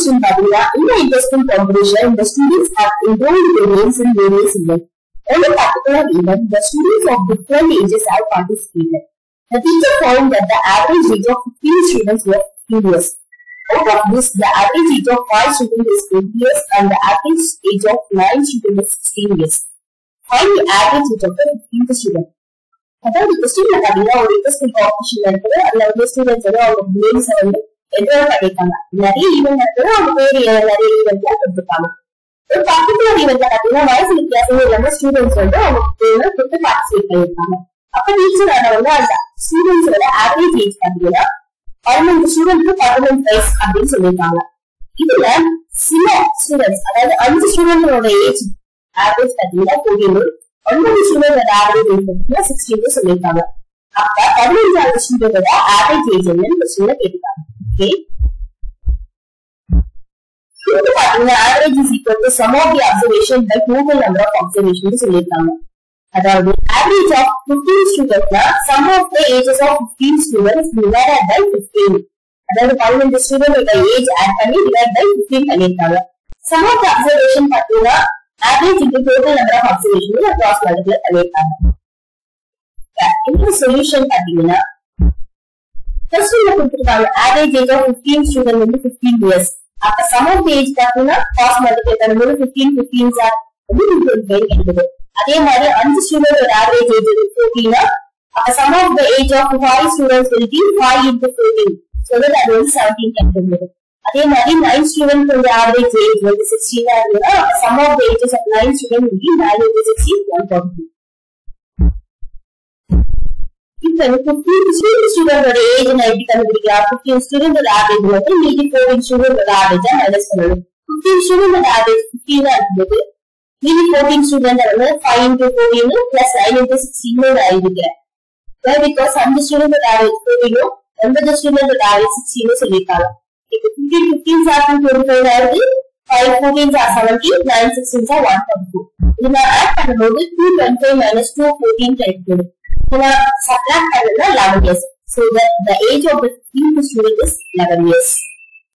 Question பாத்தீங்கன்னா இந்த interesting competition the students have enrolled their names in various events. In a particular event, the students of different ages have participated. The teacher found that the average age of 15 students was 15 years. Out of this, the average age of 5 students is 20 years and the average age of 9 students is 16 years. Find the average age of the 15th student. அதாவது கொஸ்டின்ல பாத்தீங்கன்னா ஒரு interesting competition இருக்குது அதுல வந்து students வந்து அவங்க names வந்து என்ரோல் பண்ணிருக்காங்க நிறைய ஈவெண்ட் இருக்குது அவங்க பேர் நிறைய ஈவெண்ட்ல கொடுத்துருக்காங்க ஒரு பர்டிகுலர் ஈவெண்ட்ல பாத்தீங்கன்னா வயசு வித்தியாசமே இல்லாம ஸ்டூடெண்ட்ஸ் வந்து அவங்க பேரை கொடுத்து பார்ட்டிசிபேட் பண்ணிருக்காங்க அப்ப டீச்சர் அதை வந்து அந்த ஸ்டூடெண்ட்ஸோட ஆவரேஜ் ஏஜ் பாத்தீங்கன்னா பதினஞ்சு ஸ்டூடெண்ட்க்கு பதினஞ்சு வயசு அப்படின்னு சொல்லியிருக்காங்க. இதுல சில ஸ்டூடெண்ட்ஸ் அதாவது அஞ்சு ஸ்டூடெண்டோட ஏஜ் ஆவரேஜ் பாத்தீங்கன்னா பதினேழு ஒன்பது ஸ்டூடெண்டோட ஆவரேஜ் ஏஜ் பாத்தீங்கன்னா சிக்ஸ்டீன் சொல்லியிருக்காங்க. அப்ப பதினஞ்சாவது ஸ்டூடெண்டோட ஆவரேஜ் ஏஜ் என்னன்னு கொஸ்டின்ல கேட்டுருக்காங்க. ஓகே இது பாத்தீங்கன்னா average is equal to sum of the observation by total number of observation சொல்லியிருக்காங்க அதாவது average of 15 ஸ்டூடெண்ட்னா sum of the ages of 15 students divided by 15 அதாவது பதினஞ்சு ஸ்டூடெண்டோட ஏஜ் ஆட் பண்ணி டிவைட் பை 15 பண்ணிருக்காங்க சம் ஆஃப் த அப்சர்வேஷன் பாத்தீங்கன்னா average into total number of observation cross multiply பண்ணிருக்காங்க இந்த சொல்யூஷன் பாத்தீங்கன்னா கொஸ்டின்ல கொடுத்துருக்காங்க ஆவரேஜ் ஏஜ் ஆஃப் 15 ஸ்டூடெண்ட் வந்து 15 இயர்ஸ் அப்ப சம் ஆஃப் ஏஜ் பாத்தீங்கன்னா காஸ் மல்டிப்ளை பண்ணும்போது 15 15 ஆர் கிடைக்குது அதே மாதிரி அஞ்சு ஸ்டூடெண்ட் ஆவரேஜ் ஏஜ் அப்ப sum of the age of five students will be five into fourteen so that அது வந்து செவன்டீன் கிடைக்கிறது அதே மாதிரி நைன் ஸ்டூடெண்ட் ஆவரேஜ் ஏஜ் வந்து சிக்ஸ்டீனா இருந்ததுன்னா sum of the ages of nine student will be nine sixteen one forty இப்ப fifteen ஸ்டூடெண்டோட age நான் எப்படி கண்டுபிடிக்கலாம் ஃபிஃப்டீன் ஸ்டூடெண்டோட ஆவரேஜ் வந்து மீதி ஃபோர்டீன் ஸ்டூடெண்டோட ஆவரேஜா மைனஸ் பண்ணணும் ஃபிஃப்டீன் ஸ்டூடெண்டோட ஆவரேஜ் ஃபிஃப்டீனா இருக்கும்போது மீதி ஃபோர்டீன் ஸ்டூடெண்ட் வந்து five into fourteen plus nine into sixteen எழுதிக்கிறேன் பிகாஸ் அஞ்சு ஸ்டூடெண்ட் ஆவரேஜ் ஃபோர்டீனும் ஒன்பது ஸ்டூடெண்ட் ஆவரேஜ் சிக்ஸ்டீனும் சொல்லியிருக்காங்க இப்போ fifteen fifteen are two twenty five ஆகுது five fourteen are seventeen nine sixteen are one twenty four இது நான் ஆட் பண்ணும்போது two twenty five minus two fourteen who are subtracted in the 11 years. So that the age of the youth student is 11 years.